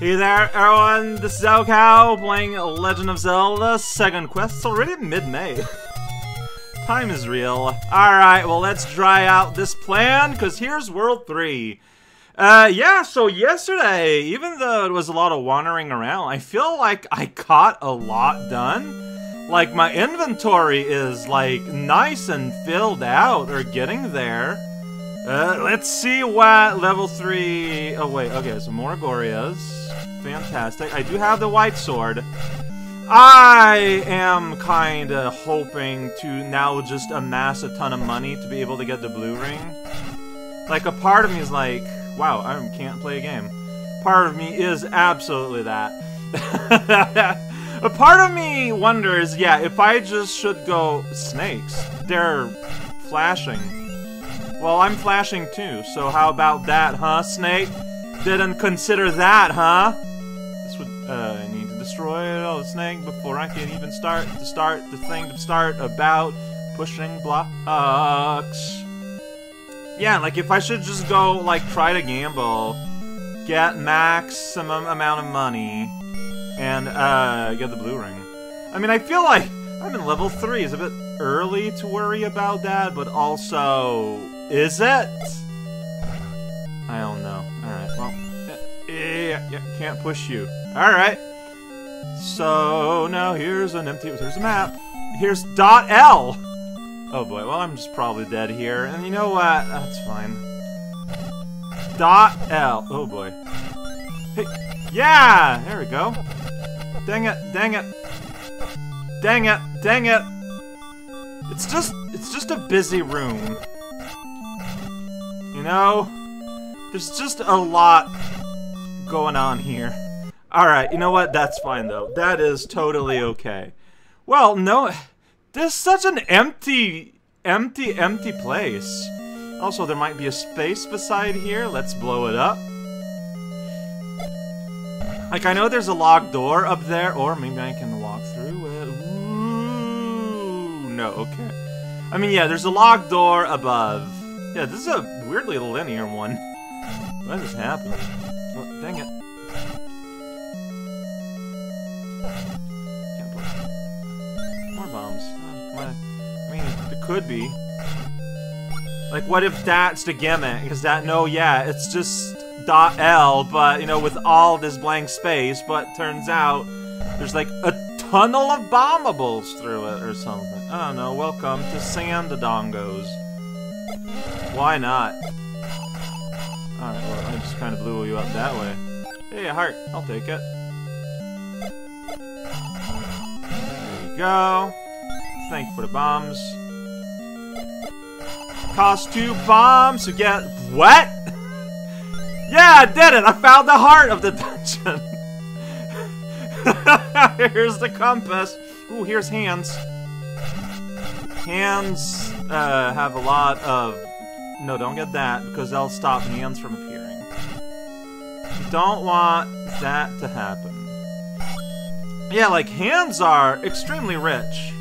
Hey there, everyone. This is raocow playing Legend of Zelda Second Quest. It's already mid-May. Time is real. Alright, well, let's try out this plan, because here's World 3. Uh, yeah, so yesterday, even though it was a lot of wandering around, I feel like I got a lot done. Like, my inventory is, like, nice and filled out, or getting there. Uh, let's see what level 3... Oh, wait, okay, so more Goriyas. Fantastic. I do have the white sword. I am kind of hoping to now just amass a ton of money to be able to get the blue ring. Like, a part of me is like, wow, I can't play a game. Part of me is absolutely that. a part of me wonders, yeah, if I just should go... Snakes. They're flashing. Well, I'm flashing too, so how about that, huh, Snake? Didn't consider that, huh? This would, uh, I need to destroy all the snake before I can even start to start the thing to start about pushing blocks. Yeah, like if I should just go, like, try to gamble, get maximum amount of money, and, uh, get the blue ring. I mean, I feel like I'm in level 3. It's a bit early to worry about that, but also, is it? Yeah, yeah, can't push you. Alright. So, now here's an empty... Here's a map. Here's dot L! Oh boy, well I'm just probably dead here. And you know what? That's fine. Dot L. Oh boy. Hey, yeah! There we go. Dang it, dang it. Dang it, dang it. It's just, it's just a busy room. You know? There's just a lot going on here. Alright, you know what? That's fine, though. That is totally okay. Well, no... This is such an empty, empty, empty place. Also, there might be a space beside here. Let's blow it up. Like, I know there's a locked door up there, or maybe I can walk through it. Ooh, no, okay. I mean, yeah, there's a locked door above. Yeah, this is a weirdly linear one. What just happened? Oh, dang it. Can't push. More bombs. My, I mean, it could be. Like, what if that's the gimmick? Is that, no, yeah, it's just dot L, but, you know, with all this blank space, but turns out there's, like, a tunnel of bombables through it or something. I don't know, welcome to Sandodongos. Why not? Alright, well, I just kind of blew you up that way. Hey, a heart. I'll take it. There you go. Thank you for the bombs. Cost two bombs to get... What? yeah, I did it! I found the heart of the dungeon! here's the compass. Ooh, here's hands. Hands uh, have a lot of... No, don't get that, because that'll stop hands from appearing. You don't want that to happen. Yeah, like, hands are extremely rich.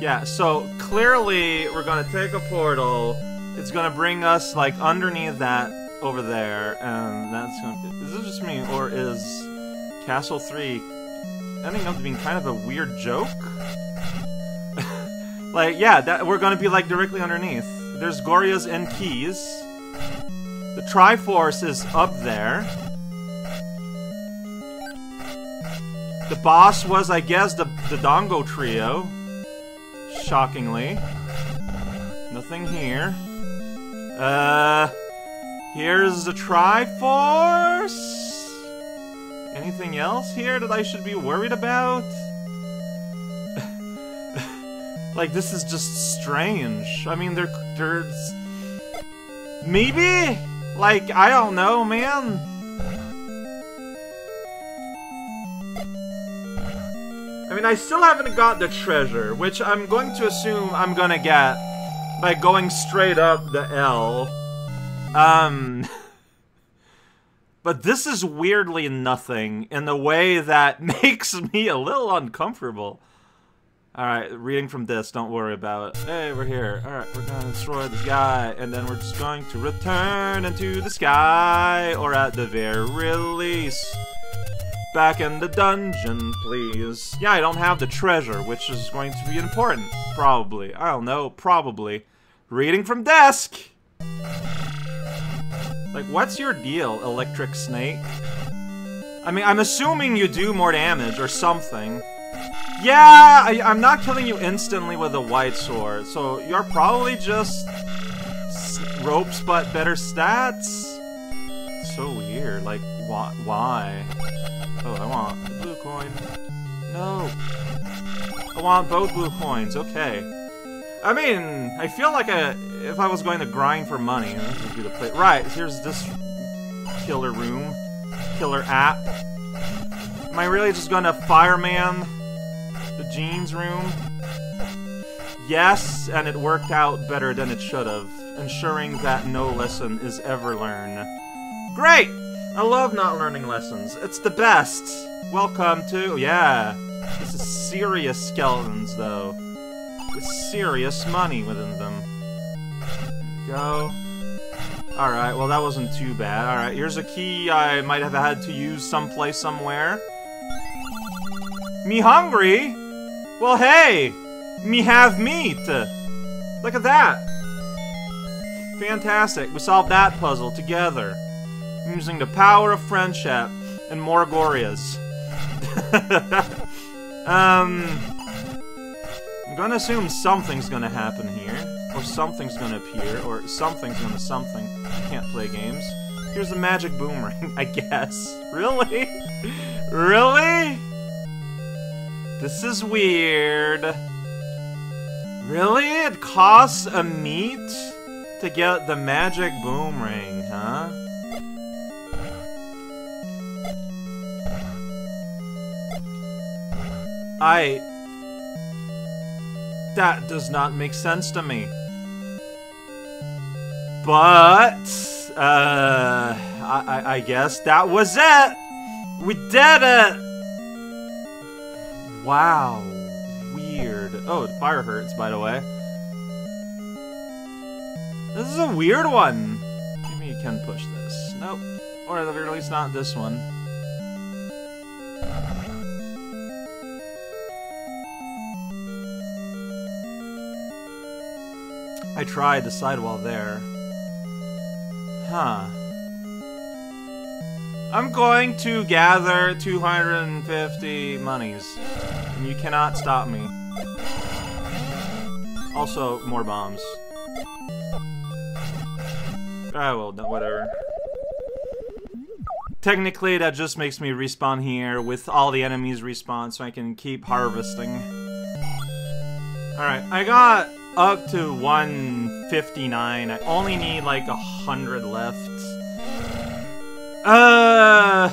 Yeah, so clearly we're gonna take a portal. It's gonna bring us like underneath that over there, and that's gonna. be... Is this just me, or is Castle Three ending up being kind of a weird joke? like, yeah, that we're gonna be like directly underneath. There's Goriyas and Keys. The Triforce is up there. The boss was, I guess, the the Dongo Trio shockingly. Nothing here. Uh, here's the Triforce? Anything else here that I should be worried about? like, this is just strange. I mean, there, there's... Maybe? Like, I don't know, man. I mean, I still haven't got the treasure, which I'm going to assume I'm gonna get by going straight up the L. Um... But this is weirdly nothing in the way that makes me a little uncomfortable. Alright, reading from this, don't worry about it. Hey, we're here. Alright, we're gonna destroy this guy, and then we're just going to return into the sky, or at the very least, back in the dungeon, please. Yeah, I don't have the treasure, which is going to be important. Probably. I don't know, probably. Reading from desk! Like, what's your deal, Electric Snake? I mean, I'm assuming you do more damage or something. Yeah, I, am not killing you instantly with a white sword, so you're probably just ropes but better stats? So weird, like, wh why? Oh, I want the blue coin. No. I want both blue coins, okay. I mean, I feel like a, if I was going to grind for money, this would be the place. Right, here's this killer room, killer app. Am I really just gonna fireman the jeans room? Yes, and it worked out better than it should have, ensuring that no lesson is ever learned. Great! I love not learning lessons. It's the best. Welcome to... Yeah. This is serious skeletons, though. With serious money within them. Go. Alright, well that wasn't too bad. Alright, here's a key I might have had to use someplace somewhere. Me hungry? Well, hey! Me have meat! Look at that! Fantastic, we solved that puzzle together. Using the power of friendship and more Goriyas. um... I'm gonna assume something's gonna happen here. Or something's gonna appear, or something's gonna something. I can't play games. Here's the magic boomerang, I guess. Really? really? This is weird. Really? It costs a meat to get the magic boomerang, huh? I... That does not make sense to me. But... Uh... I, I guess that was it! We did it! Wow. Weird. Oh, the fire hurts, by the way. This is a weird one. Maybe you can push this. Nope. Or at the very least not this one. I tried the sidewall there. Huh. I'm going to gather 250 monies. And you cannot stop me. Also, more bombs. Ah, well, no, whatever. Technically, that just makes me respawn here with all the enemies respawn so I can keep harvesting. Alright, I got up to 159. I only need like a hundred left. Uh,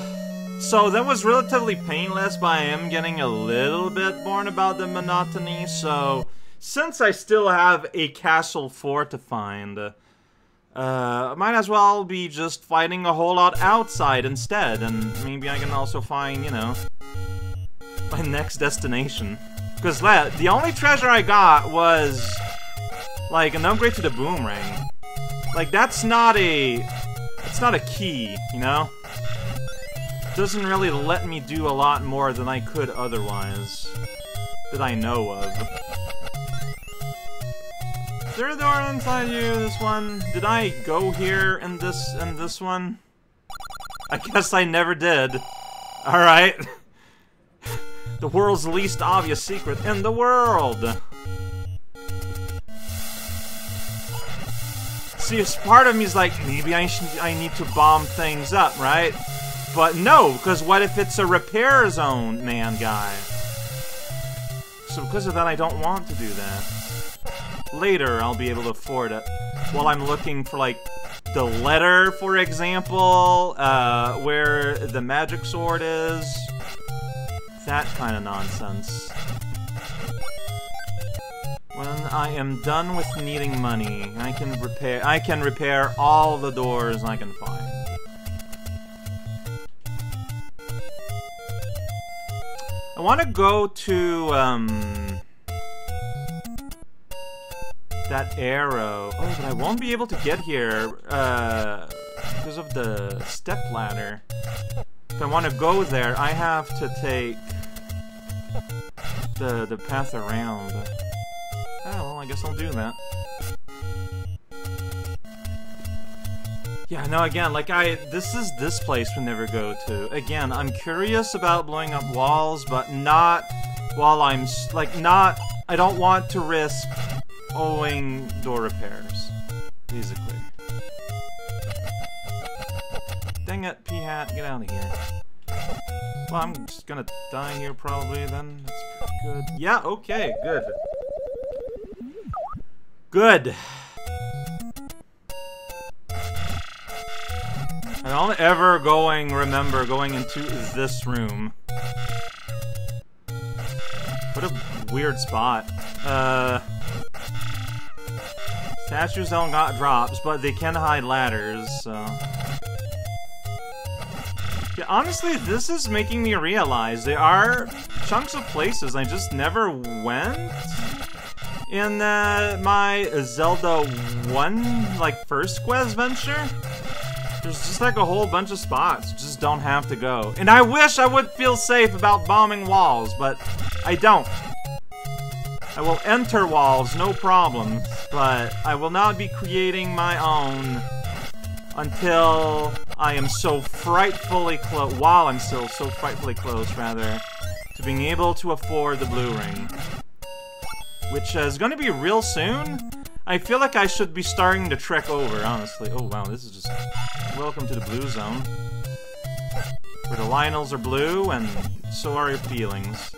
so that was relatively painless, but I am getting a little bit bored about the monotony, so since I still have a castle fort to find, uh, might as well be just fighting a whole lot outside instead, and maybe I can also find, you know, my next destination. Because the only treasure I got was like, an upgrade to the boomerang. Like, that's not a... It's not a key, you know? It Doesn't really let me do a lot more than I could otherwise. That I know of. Is there a door inside you, this one? Did I go here in this, in this one? I guess I never did. Alright. the world's least obvious secret in the world! See, it's part of me is like, maybe I should, I need to bomb things up, right? But no, because what if it's a repair zone man guy? So because of that, I don't want to do that. Later, I'll be able to afford it. While I'm looking for, like, the letter, for example, uh, where the magic sword is. That kind of nonsense. I am done with needing money, I can repair I can repair all the doors I can find. I want to go to um that arrow. Oh, but I won't be able to get here uh, because of the step ladder. If I want to go there, I have to take the the path around. I guess I'll do that. Yeah, no, again, like I, this is this place we never go to. Again, I'm curious about blowing up walls, but not while I'm, like, not, I don't want to risk owing door repairs, basically. Dang it, Peahat, get out of here. Well, I'm just gonna die here probably then. That's good. Yeah, okay, good. Good. I don't ever going, remember, going into this room. What a weird spot. Uh... Statues don't got drops, but they can hide ladders, so... Yeah, honestly, this is making me realize there are chunks of places I just never went in uh, my Zelda 1, like, first quest venture. There's just like a whole bunch of spots just don't have to go. And I wish I would feel safe about bombing walls, but I don't. I will enter walls, no problem, but I will not be creating my own until I am so frightfully close, while I'm still so frightfully close, rather, to being able to afford the blue ring. Which is going to be real soon. I feel like I should be starting to trek over, honestly. Oh, wow, this is just... Welcome to the blue zone. Where the Lynels are blue, and so are your feelings.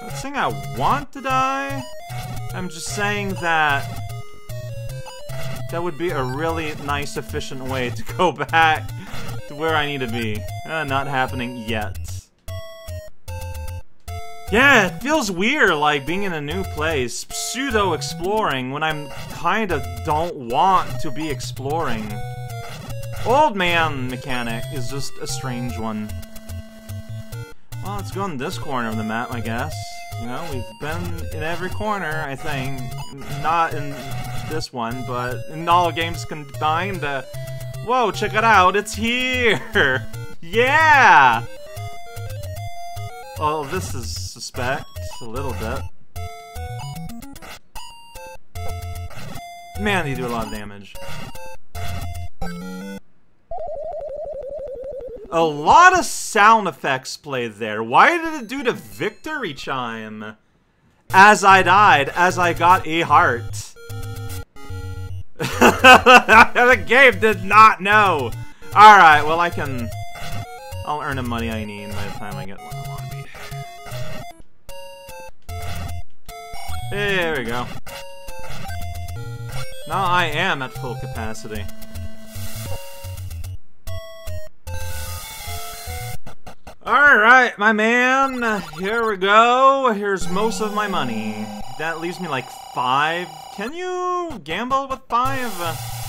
Not saying I want to die. I'm just saying that... That would be a really nice, efficient way to go back to where I need to be. Uh, not happening yet. Yeah, it feels weird, like, being in a new place, pseudo-exploring, when I'm kinda don't want to be exploring. Old man mechanic is just a strange one. Well, let's go in this corner of the map, I guess. You know, we've been in every corner, I think. Not in this one, but in all games combined. Uh, whoa, check it out, it's here! yeah! Oh, this is suspect, a little bit. Man, they do a lot of damage. A lot of sound effects played there. Why did it do the victory chime? As I died, as I got a heart. the game did not know. Alright, well I can... I'll earn the money I need by the time I get one. There we go. Now I am at full capacity. Alright, my man. Here we go. Here's most of my money. That leaves me like five. Can you gamble with five?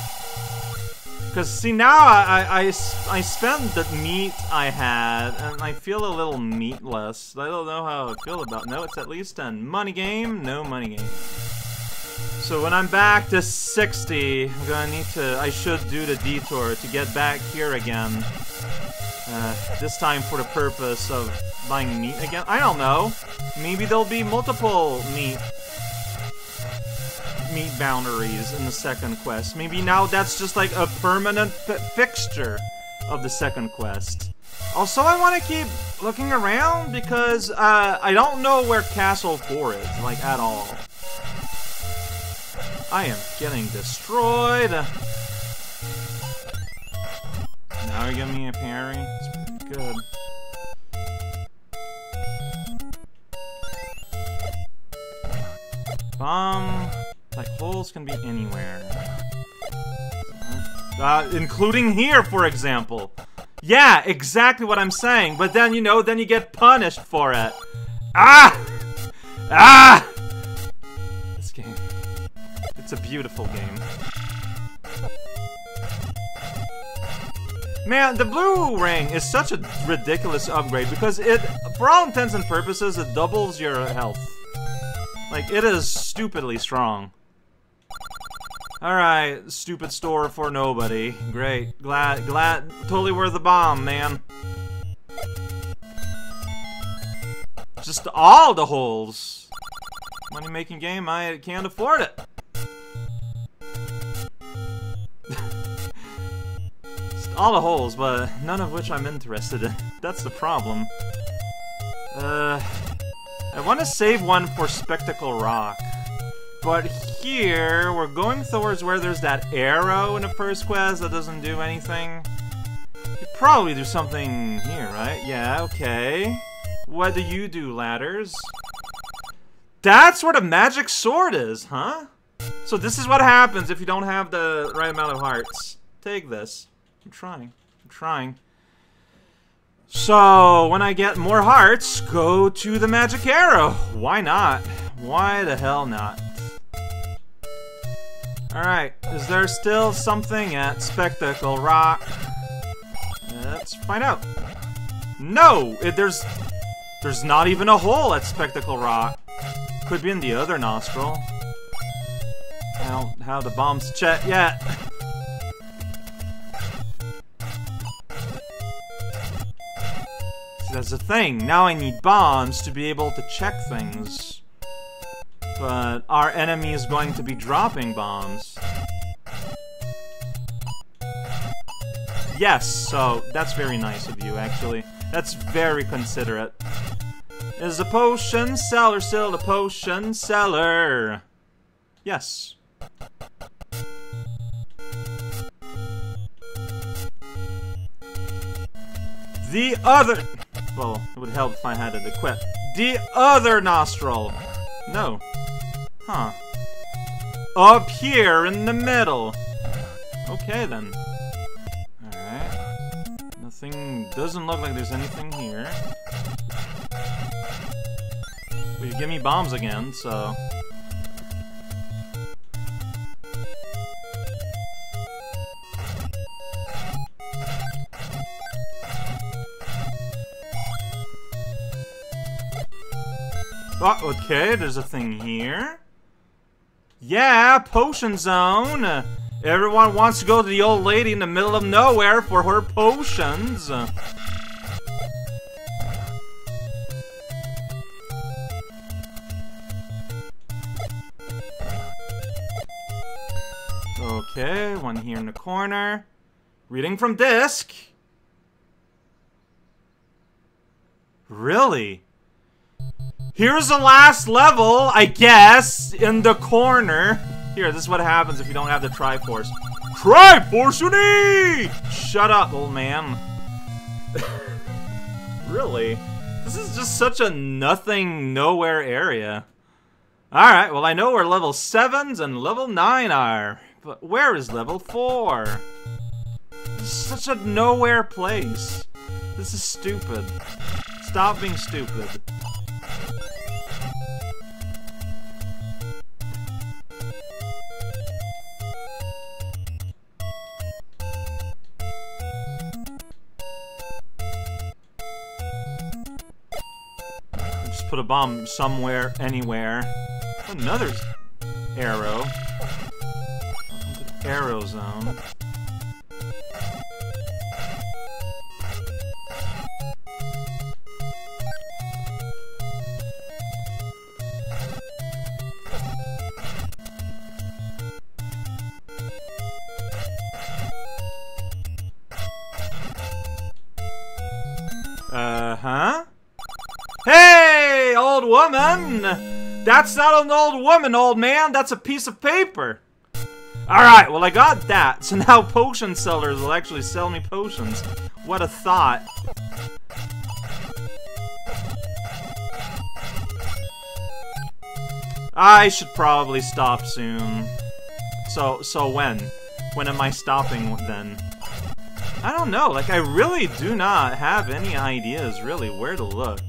Because, see, now I, I, I spent the meat I had, and I feel a little meatless. I don't know how I feel about No, it's at least a money game. No money game. So when I'm back to 60, I'm gonna need to... I should do the detour to get back here again. Uh, this time for the purpose of buying meat again. I don't know. Maybe there'll be multiple meat meat boundaries in the second quest. Maybe now that's just like a permanent fixture of the second quest. Also, I want to keep looking around because uh, I don't know where Castle 4 is, like, at all. I am getting destroyed. Now you give me a parry. It's good. Bomb. Like, holes can be anywhere. Uh, including here, for example. Yeah, exactly what I'm saying. But then, you know, then you get punished for it. Ah! Ah! This game. It's a beautiful game. Man, the blue ring is such a ridiculous upgrade because it, for all intents and purposes, it doubles your health. Like, it is stupidly strong. Alright, stupid store for nobody. Great. Glad, glad, totally worth the bomb, man. Just all the holes. Money making game, I can't afford it. all the holes, but none of which I'm interested in. That's the problem. Uh, I want to save one for Spectacle Rock. But here, we're going towards where there's that arrow in the first quest that doesn't do anything. You probably do something here, right? Yeah, okay. What do you do, ladders? That's where the magic sword is, huh? So this is what happens if you don't have the right amount of hearts. Take this. I'm trying. I'm trying. So, when I get more hearts, go to the magic arrow. Why not? Why the hell not? Alright, is there still something at Spectacle Rock? Let's find out. No! It, there's... There's not even a hole at Spectacle Rock. Could be in the other nostril. I don't have the bombs checked yet. See, that's the thing. Now I need bombs to be able to check things. But our enemy is going to be dropping bombs. Yes, so that's very nice of you, actually. That's very considerate. Is a potion seller still a potion seller? Yes. The other... Well, it would help if I had it equipped. The other nostril! No. Huh. Up here in the middle. Okay then. Alright. Nothing... Doesn't look like there's anything here. But you give me bombs again, so... Oh, okay, there's a thing here. Yeah, potion zone. Everyone wants to go to the old lady in the middle of nowhere for her potions. Okay, one here in the corner. Reading from disc. Really? Here's the last level, I guess, in the corner. Here, this is what happens if you don't have the Triforce. Triforce need! Shut up, old man. really? This is just such a nothing, nowhere area. Alright, well I know where level 7s and level 9 are. But where is level 4? Such a nowhere place. This is stupid. Stop being stupid. Put a bomb somewhere, anywhere. Another arrow. Arrow zone. That's not an old woman, old man. That's a piece of paper. Alright, well I got that. So now potion sellers will actually sell me potions. What a thought. I should probably stop soon. So, so when? When am I stopping then? I don't know, like I really do not have any ideas really where to look.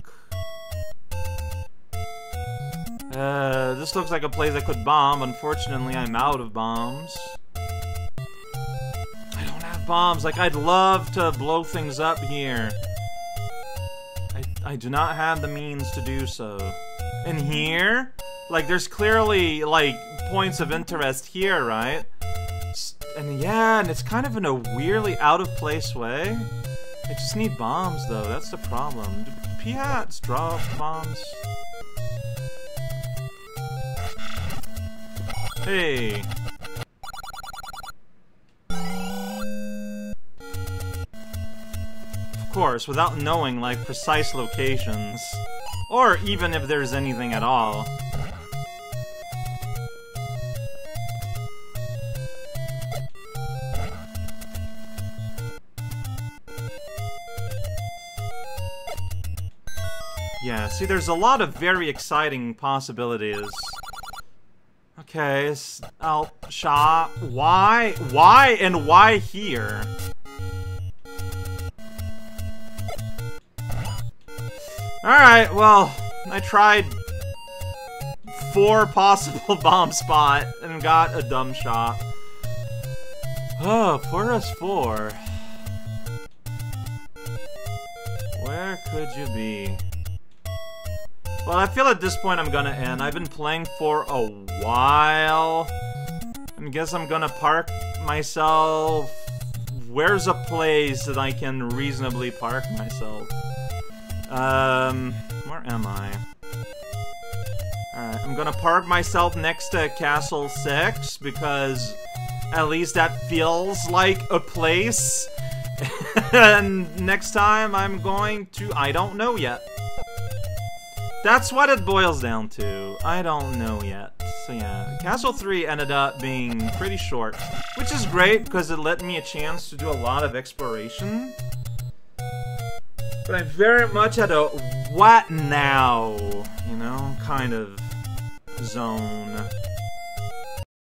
Uh, this looks like a place I could bomb. Unfortunately, I'm out of bombs. I don't have bombs. Like, I'd love to blow things up here. I, I do not have the means to do so. And here? Like, there's clearly, like, points of interest here, right? And yeah, and it's kind of in a weirdly out-of-place way. I just need bombs, though. That's the problem. Do Peahats drop bombs? Hey. Of course, without knowing, like, precise locations. Or even if there's anything at all. Yeah, see, there's a lot of very exciting possibilities. Okay, I'll shot. Why? Why and why here? Alright, well, I tried four possible bomb spot and got a dumb shot. Oh, Forest 4. Where could you be? Well, I feel at this point I'm gonna end. I've been playing for a while. I guess I'm gonna park myself... Where's a place that I can reasonably park myself? Um, where am I? Alright, I'm gonna park myself next to Castle 6, because at least that feels like a place. and next time I'm going to... I don't know yet. That's what it boils down to. I don't know yet. Yeah, Castle 3 ended up being pretty short, which is great because it let me a chance to do a lot of exploration. But I very much had a what now, you know, kind of zone.